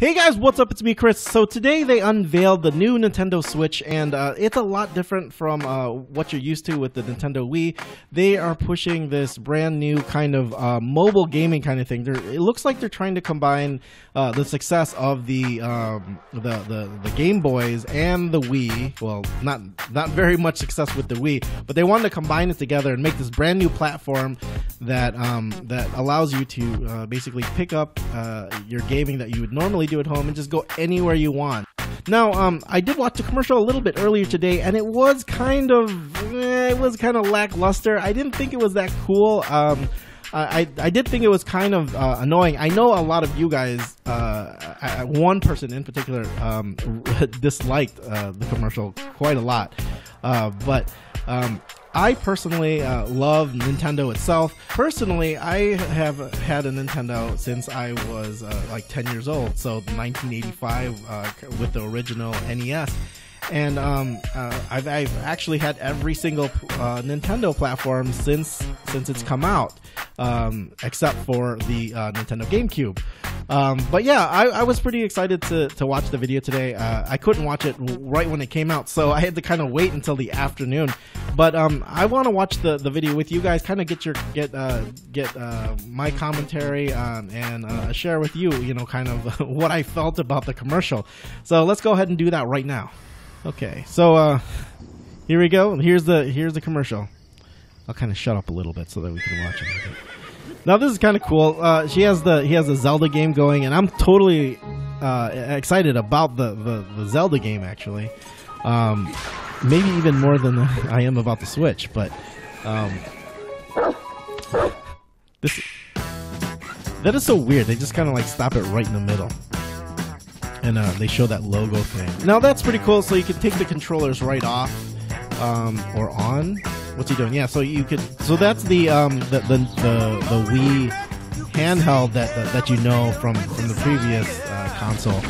Hey guys, what's up? It's me, Chris. So today they unveiled the new Nintendo Switch, and uh, it's a lot different from uh, what you're used to with the Nintendo Wii. They are pushing this brand new kind of uh, mobile gaming kind of thing. They're, it looks like they're trying to combine uh, the success of the, um, the, the the Game Boys and the Wii. Well, not not very much success with the Wii, but they wanted to combine it together and make this brand new platform that um, that allows you to uh, basically pick up uh, your gaming that you would normally do at home and just go anywhere you want. Now, um, I did watch the commercial a little bit earlier today, and it was kind of eh, it was kind of lackluster. I didn't think it was that cool. Um, I, I did think it was kind of uh, annoying. I know a lot of you guys, uh, one person in particular, um, disliked uh, the commercial quite a lot. Uh, but um, I personally uh, love Nintendo itself. Personally, I have had a Nintendo since I was uh, like 10 years old, so 1985 uh, with the original NES. And um, uh, I've, I've, actually had every single uh, Nintendo platform since since it's come out, um, except for the uh, Nintendo GameCube. Um, but yeah, I, I, was pretty excited to, to watch the video today. Uh, I couldn't watch it right when it came out, so I had to kind of wait until the afternoon. But um, I want to watch the, the video with you guys, kind of get your get uh, get uh, my commentary um, and uh, share with you, you know, kind of what I felt about the commercial. So let's go ahead and do that right now. Okay, so uh, here we go. Here's the here's the commercial. I'll kind of shut up a little bit so that we can watch it. Now this is kind of cool. Uh, she has the he has a Zelda game going, and I'm totally uh, excited about the, the, the Zelda game actually. Um, maybe even more than I am about the Switch, but um, this that is so weird. They just kind of like stop it right in the middle, and uh, they show that logo thing. Now that's pretty cool. So you can take the controllers right off um, or on What's he doing? Yeah, so you could. So that's the um the the the, the Wii handheld that, that, that you know from from the previous uh, console.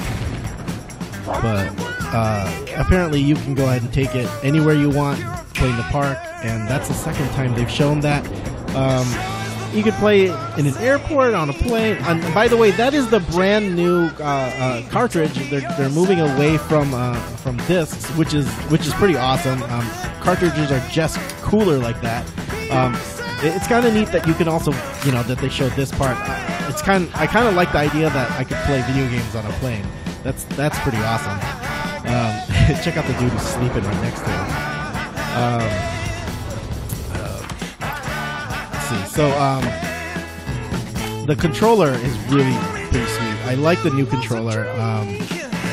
But uh, apparently, you can go ahead and take it anywhere you want, play in the park, and that's the second time they've shown that. Um, you could play in an airport, on a plane. And by the way, that is the brand new uh, uh, cartridge. They're, they're moving away from uh, from discs, which is which is pretty awesome. Um, cartridges are just cooler like that. Um, it, it's kind of neat that you can also, you know, that they showed this part. It's kind. I kind of like the idea that I could play video games on a plane. That's that's pretty awesome. Um, check out the dude who's sleeping right next to him. Um, see. So um, the controller is really pretty sweet. I like the new controller. Um,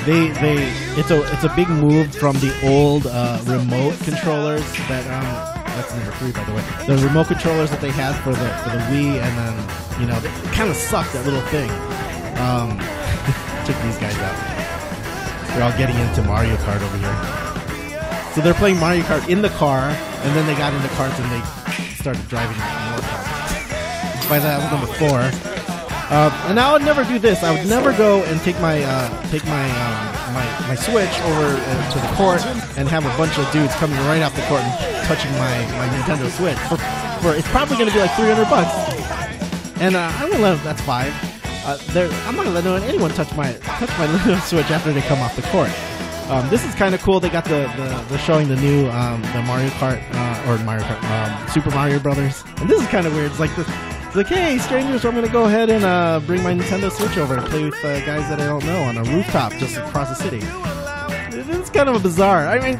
they they it's a it's a big move from the old uh, remote controllers that um, that's number three by the way. The remote controllers that they had for the for the Wii and then you know it kind of sucked that little thing. Um, these guys out. They're all getting into Mario Kart over here. So they're playing Mario Kart in the car, and then they got into carts and they started driving more cars. By that, was number four. Uh, and I would never do this. I would never go and take my uh, take my, um, my my Switch over uh, to the court and have a bunch of dudes coming right off the court and touching my, my Nintendo Switch. For, for it's probably going to be like 300 bucks. And uh, I won't let. That's five. Uh, I'm not going to let anyone touch my touch my Nintendo Switch after they come off the court. Um, this is kind of cool. They got the, the, the showing the new um, the Mario Kart uh, or Mario Kart um, Super Mario Brothers, and this is kind of weird. It's like this. It's like, hey, strangers, I'm gonna go ahead and uh, bring my Nintendo Switch over and play with uh, guys that I don't know on a rooftop just across the city. It's kind of bizarre. I mean,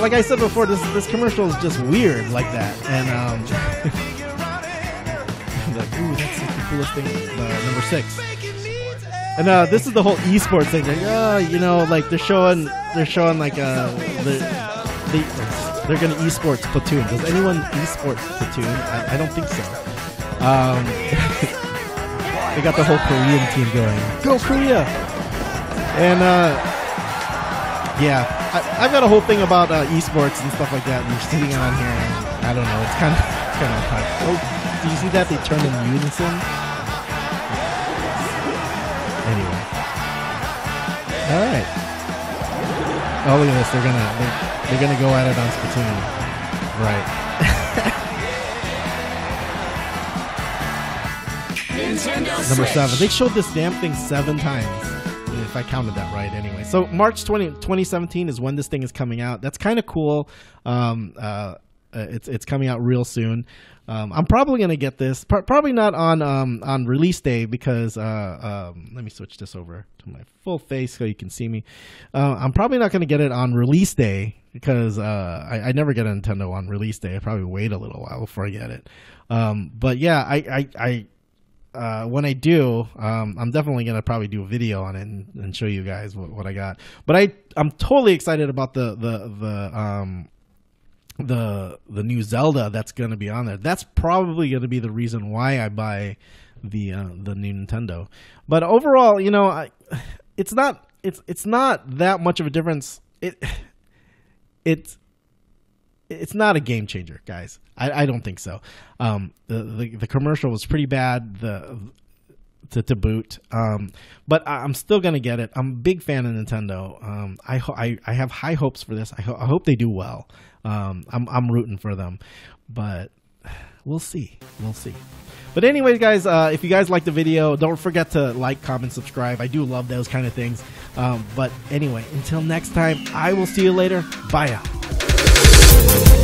like I said before, this this commercial is just weird like that, and um, like, ooh, that's like the coolest thing. Uh, number six. And uh, this is the whole esports thing. Like, oh, you know, like they're showing, they're showing like uh, they, they, they're gonna esports Splatoon. Does anyone esports Splatoon? I, I don't think so. Um, they got the whole Korean team going. Go Korea! And uh, yeah, I, have got a whole thing about uh, esports and stuff like that. And you're sitting on here, and I don't know. It's kind of kind of hard. Oh, do you see that? They turned in unison. Anyway. All right. Oh, look at this. They're gonna they're, they're gonna go at it on Splatoon. Right. Number seven. They showed this damn thing seven times. if I counted that right anyway. So March 20, 2017 is when this thing is coming out. That's kind of cool. Um, uh, it's it's coming out real soon. Um, I'm probably gonna get this. Pro- probably not on um, on release day because uh, um, let me switch this over to my full face so you can see me. Uh, I'm probably not gonna get it on release day because uh, I, I never get a Nintendo on release day. I probably wait a little while before I get it. Um, but yeah, I I. I uh, when I do, um, I'm definitely gonna probably do a video on it and, and show you guys what, what I got. But I I'm totally excited about the the the um the the new Zelda that's to be on there. That's probably to be the reason why I buy the uh, the new Nintendo. But overall, you know, I, it's not it's it's not that much of a difference. It it's it's not a game changer, guys. I, I don't think so. Um, the, the the commercial was pretty bad. The to, to boot. Um, but I, am still gonna get it. I'm a big fan of Nintendo. Um, I, ho- I I have high hopes for this. I, ho- I hope they do well. Um, I'm I'm rooting for them, but we'll see. We'll see. But anyways, guys, uh, if you guys like the video, don't forget to like, comment, subscribe. I do love those kind of things. Um, but anyway, until next time, I will see you later. Bye out. Thank you.